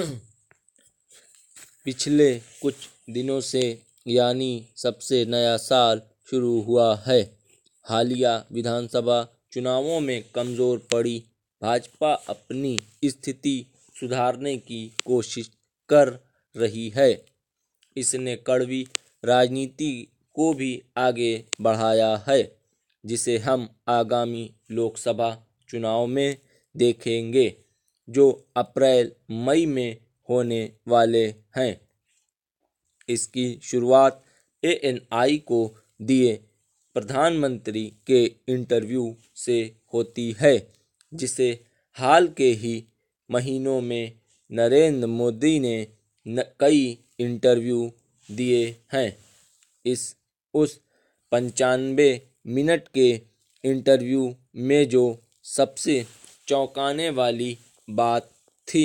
पिछले कुछ दिनों से, यानी सबसे नया साल शुरू हुआ है। हालिया विधानसभा चुनावों में कमज़ोर पड़ी। भाजपा अपनी स्थिति सुधारने की कोशिश कर रही है। इसने कड़वी राजनीति को भी आगे बढ़ाया है, जिसे हम आगामी लोकसभा चुनाव में देखेंगे। जो अप्रैल मई में होने वाले हैं। इसकी शुरुआत एएनआई को दिए प्रधानमंत्री के इंटरव्यू से होती है जिसे हाल के ही महीनों में नरेंद्र मोदी ने न, कई इंटरव्यू दिए हैं। इस उस पंचानवे मिनट के इंटरव्यू में जो सबसे चौंकाने वाली बात थी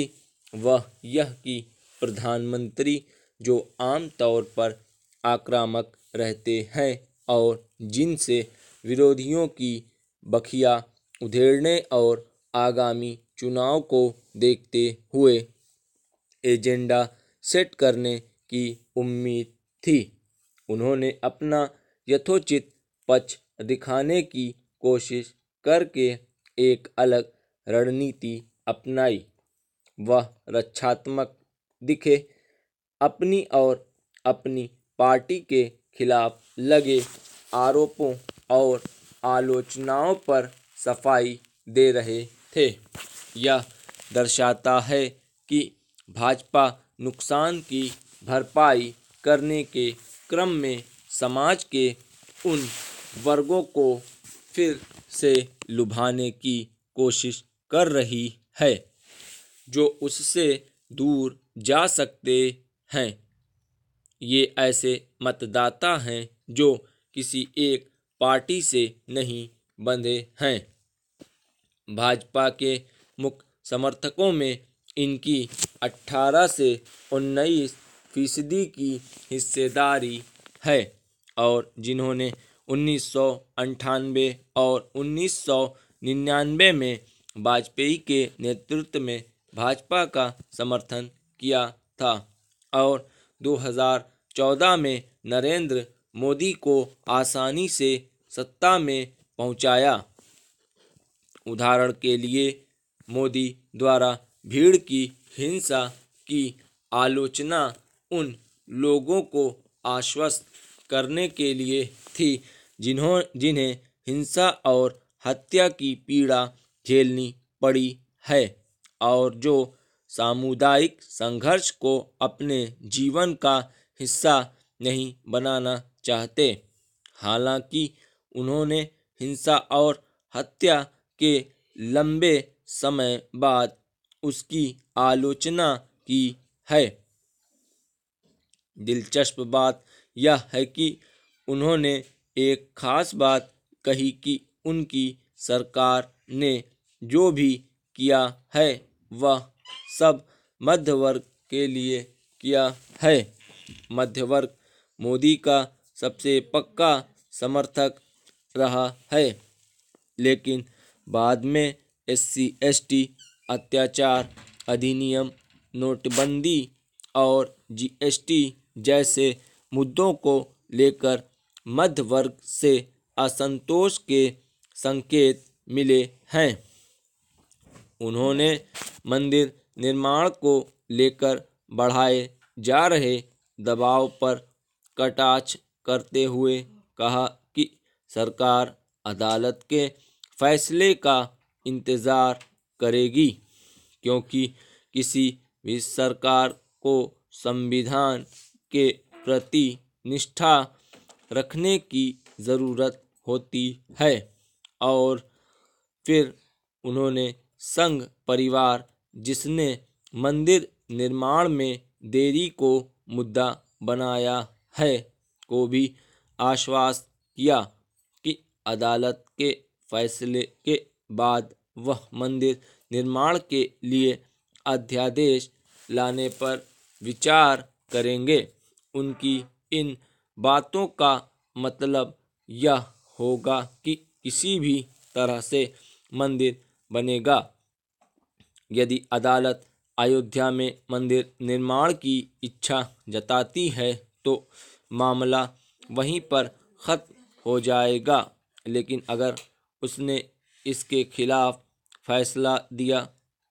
वह यह कि प्रधानमंत्री जो आम तौर पर आक्रामक रहते हैं और जिनसे विरोधियों की बखिया उधेड़ने और आगामी चुनाव को देखते हुए एजेंडा सेट करने की उम्मीद थी, उन्होंने अपना यथोचित पक्ष दिखाने की कोशिश करके एक अलग रणनीति अपनाई। वह रक्षात्मक दिखे। अपनी और अपनी पार्टी के खिलाफ लगे आरोपों और आलोचनाओं पर सफ़ाई दे रहे थे। यह दर्शाता है कि भाजपा नुकसान की भरपाई करने के क्रम में समाज के उन वर्गों को फिर से लुभाने की कोशिश कर रही है, जो उससे दूर जा सकते हैं। ये ऐसे मतदाता हैं जो किसी एक पार्टी से नहीं बंधे हैं। भाजपा के मुख्य समर्थकों में इनकी 18 से 19 फ़ीसदी की हिस्सेदारी है और जिन्होंने उन्नीस सौ अट्ठानवे और उन्नीस सौ निन्यानवे में वाजपेयी के नेतृत्व में भाजपा का समर्थन किया था और 2014 में नरेंद्र मोदी को आसानी से सत्ता में पहुँचाया। उदाहरण के लिए, मोदी द्वारा भीड़ की हिंसा की आलोचना उन लोगों को आश्वस्त करने के लिए थी जिन्हों, जिन्हें हिंसा और हत्या की पीड़ा झेलनी पड़ी है और जो सामुदायिक संघर्ष को अपने जीवन का हिस्सा नहीं बनाना चाहते। हालाँकि उन्होंने हिंसा और हत्या के लंबे समय बाद उसकी आलोचना की है। दिलचस्प बात यह है कि उन्होंने एक खास बात कही कि उनकी सरकार ने जो भी किया है, वह सब मध्य वर्ग के लिए किया है। मध्य वर्ग मोदी का सबसे पक्का समर्थक रहा है, लेकिन बाद में एस सी एस टी अत्याचार अधिनियम, नोटबंदी और जीएसटी जैसे मुद्दों को लेकर मध्य वर्ग से असंतोष के संकेत मिले हैं। उन्होंने मंदिर निर्माण को लेकर बढ़ाए जा रहे दबाव पर कटाक्ष करते हुए कहा कि सरकार अदालत के फैसले का इंतज़ार करेगी, क्योंकि किसी भी सरकार को संविधान के प्रति निष्ठा रखने की ज़रूरत होती है। और फिर उन्होंने संघ परिवार, जिसने मंदिर निर्माण में देरी को मुद्दा बनाया है, को भी आश्वास किया कि अदालत के फैसले के बाद वह मंदिर निर्माण के लिए अध्यादेश लाने पर विचार करेंगे। उनकी इन बातों का मतलब यह होगा कि किसी भी तरह से मंदिर बनेगा। यदि अदालत अयोध्या में मंदिर निर्माण की इच्छा जताती है तो मामला वहीं पर ख़त्म हो जाएगा। लेकिन अगर उसने इसके खिलाफ फैसला दिया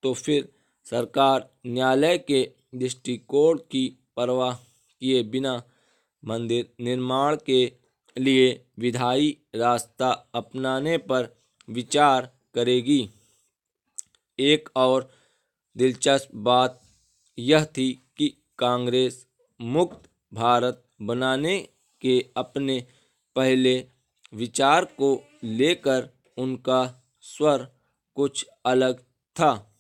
तो फिर सरकार न्यायालय के दृष्टिकोण की परवाह किए बिना मंदिर निर्माण के लिए विधायी रास्ता अपनाने पर विचार करेगी। एक और दिलचस्प बात यह थी कि कांग्रेस मुक्त भारत बनाने के अपने पहले विचार को लेकर उनका स्वर कुछ अलग था।